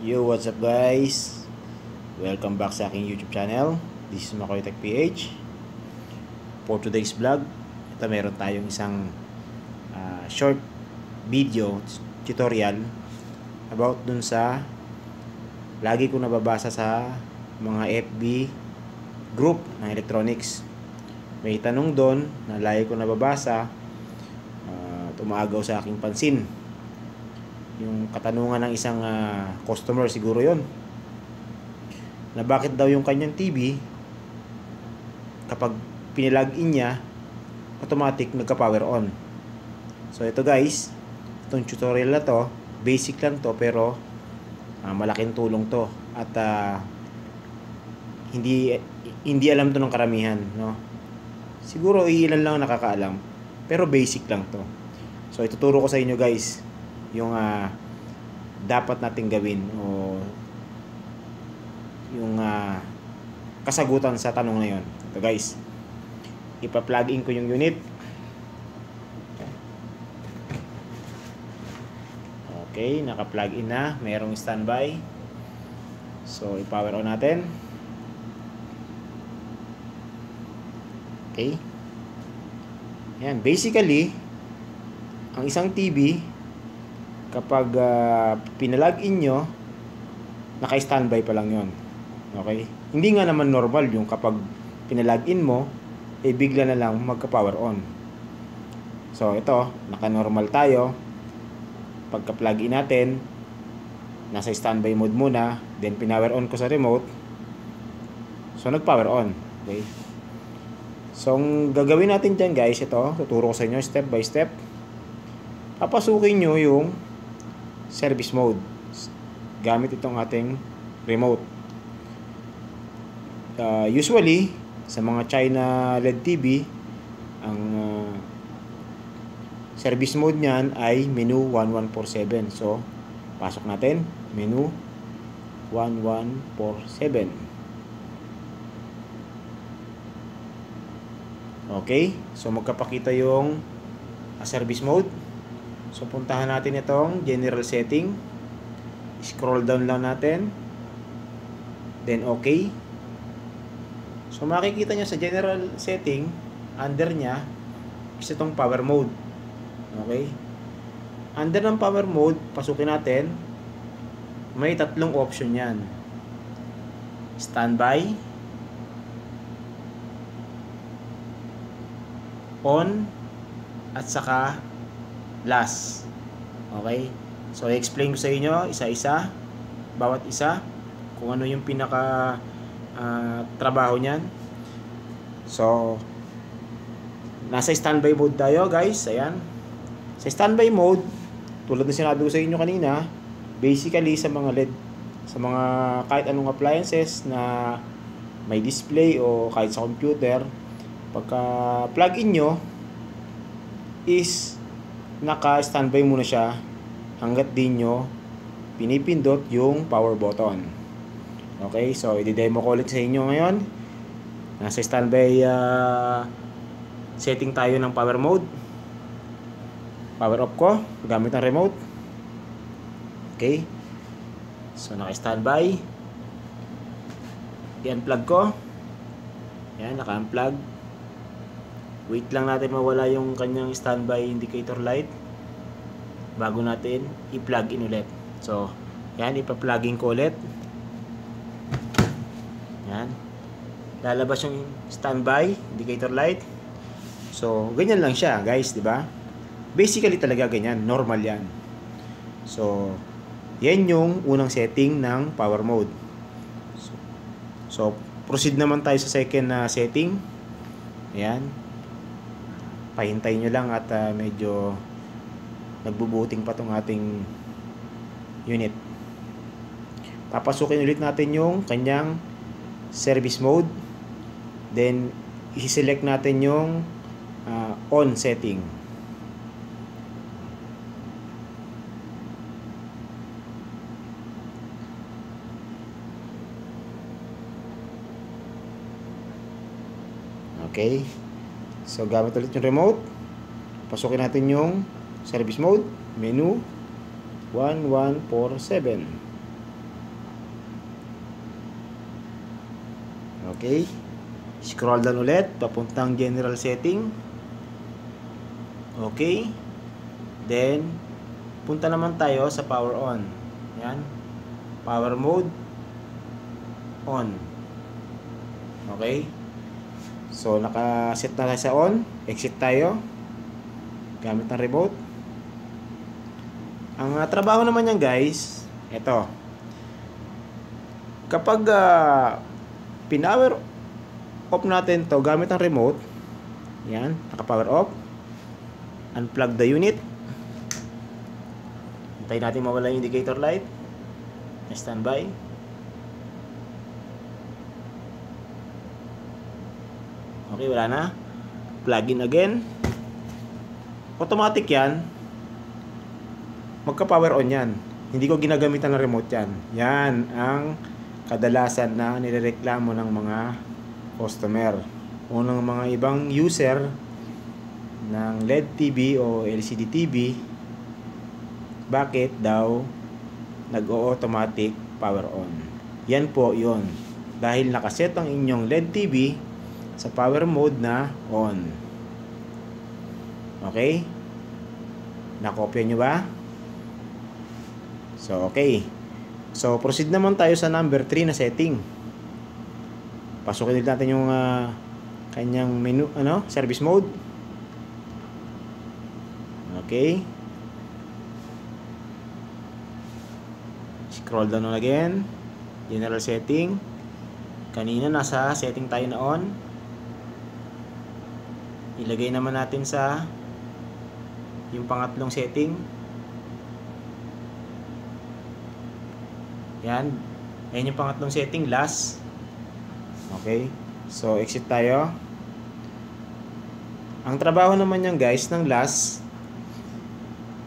Yo, what's up guys? Welcome back sa aking YouTube channel. This is Makoy Tech PH. For today's vlog, ito meron tayong isang ah, short video tutorial about dun sa lagi ko nababasa sa mga FB group ng electronics. May tanong doon na lagi ko nababasa ah, tumaagaw sa aking pansin yung katanungan ng isang ah, customer siguro yon na bakit daw yung kanyang TV kapag pinilog in niya automatic nagka-power on. So ito guys itong tutorial na to basic lang to pero ah, malaking tulong to. At ah, hindi hindi alam to ng karamihan no? Siguro ilan lang nakakaalam pero basic lang to. So ituturo ko sa inyo guys yung ah, dapat nating gawin o yung ah, kasagutan sa tanong na yon. Ito guys, ipa-plug in ko yung unit. Okay, naka-plug in na. Merong standby. So, i-power on natin. Okay. Yan, basically, ang isang TV kapag uh, pinalag in nyo, naka-standby pa lang yon. Okay? Hindi nga naman normal yung kapag pinalag in mo, eh bigla na lang magka-power on. So, ito, naka-normal tayo. Pagka-plug in natin, nasa standby mode muna, then pinower on ko sa remote. So, nag-power on. Okay? So, ang gagawin natin dyan guys, ito, tuturo ko sa inyo step by step. Papasukin nyo yung service mode gamit itong ating remote. Uh, usually, sa mga China LED TV, ang uh, service mode niyan ay menu 1147. So, pasok natin, menu 1147. Okay, so magkapakita yung uh, service mode. So, puntahan natin itong general setting. Scroll down lang natin. Then, okay. So, makikita nyo sa general setting, under nya, is itong power mode. Okay. Under ng power mode, pasukin natin, may tatlong option yan. Standby, on, at saka last. Okay? So, i-explain ko sa inyo, isa-isa, bawat isa, kung ano yung pinaka uh, trabaho niyan. So, nasa standby mode tayo, guys. Ayan. Sa standby mode, tulad ng sinabi ko sa inyo kanina, basically sa mga LED, sa mga kahit anong appliances na may display o kahit sa computer, pagka plug in nyo, is naka-standby muna siya hanggat din nyo pinipindot yung power button. Okay, so i-demo ko ulit sa inyo ngayon. Nasa standby uh, setting tayo ng power mode. Power off ko gamit ng remote. Okay. So naka-standby. I-unplug ko. Yan, naka-unplug. Wait lang natin mawala yung kanyang standby indicator light bago natin i-plug in ulit. So, yan, ipa-plugging ko ulit. Yan. Lalabas yung standby indicator light. So, ganyan lang siya, guys, di ba? Basically talaga ganyan, normal yan. So, yan yung unang setting ng power mode. So, so proceed naman tayo sa second na setting. Ayan. Pahintay nyo lang at uh, medyo nagbubuting pa tong ating unit. Papasukin ulit natin yung kanyang service mode. Then, i-select natin yung uh, on setting. Okay. So, gamit ulit yung remote. Pasukin natin yung service mode. Menu. 1147. Okay. Scroll down ulit. Papuntang general setting. Okay. Then, punta naman tayo sa power on. Yan. Power mode. On. Okay. So, naka-set na tayo sa on. Exit tayo. Gamit ng remote. Ang uh, trabaho naman yan guys, ito. Kapag uh, pinower off natin to gamit ang remote, yan, naka-power off. Unplug the unit. Hintayin natin mawala yung indicator light. Standby. Okay, wala na. Plug in again. Automatic yan. Magka-power on yan. Hindi ko ginagamitan ng remote yan. Yan ang kadalasan na nirereklamo ng mga customer o ng mga ibang user ng LED TV o LCD TV bakit daw nag-automatic power on. Yan po yon Dahil nakaset ang inyong LED TV sa power mode na on. Okay? Nakopya nyo ba? So, okay. So, proceed naman tayo sa number 3 na setting. Pasukin natin yung uh, kanyang menu, ano, service mode. Okay. Scroll down again. General setting. Kanina nasa setting tayo na on ilagay naman natin sa yung pangatlong setting. Yan. Ayan yung pangatlong setting last. Okay. So exit tayo. Ang trabaho naman yan guys ng last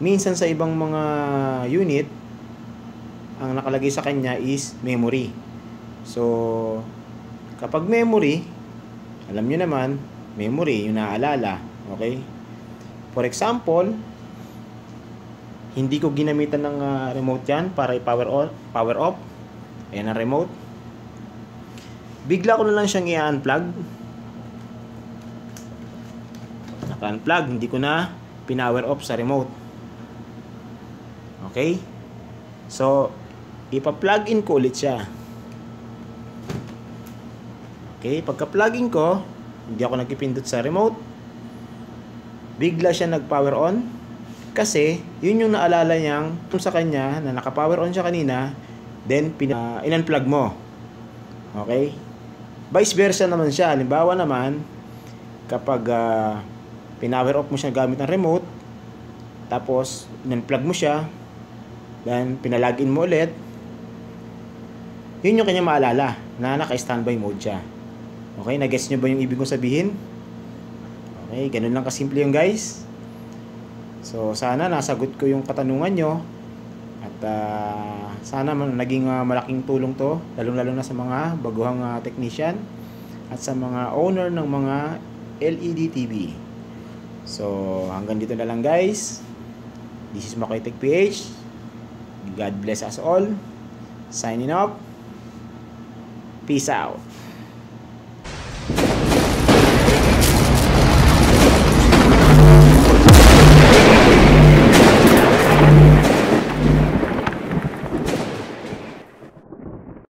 minsan sa ibang mga unit ang nakalagay sa kanya is memory. So kapag memory alam nyo naman memory, yung naaalala. Okay? For example, hindi ko ginamitan ng uh, remote yan para i-power on, power off. Ayan ang remote. Bigla ko na lang siyang i-unplug. Naka-unplug, hindi ko na pinower off sa remote. Okay? So, ipa-plug in ko ulit siya. Okay, pagka-plug in ko, hindi ako nagpipindot sa remote. Bigla siya nag-power on. Kasi, yun yung naalala niyang sa kanya na naka-power on siya kanina, then pina, uh, in-unplug mo. Okay? Vice versa naman siya. Halimbawa naman, kapag uh, pinower off mo siya gamit ng remote, tapos in-unplug mo siya, then pinalagin mo ulit, yun yung kanya maalala na naka-standby mode siya. Okay, na-guess nyo ba yung ibig kong sabihin? Okay, ganun lang kasimple yung guys. So, sana nasagot ko yung katanungan nyo. At uh, sana naging uh, malaking tulong to, lalong-lalo na sa mga baguhang uh, technician at sa mga owner ng mga LED TV. So, hanggang dito na lang guys. This is Makoy Tech PH. God bless us all. Signing off. Peace out.